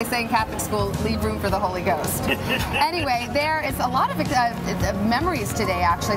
They say in Catholic school, leave room for the Holy Ghost. anyway, there is a lot of uh, memories today, actually.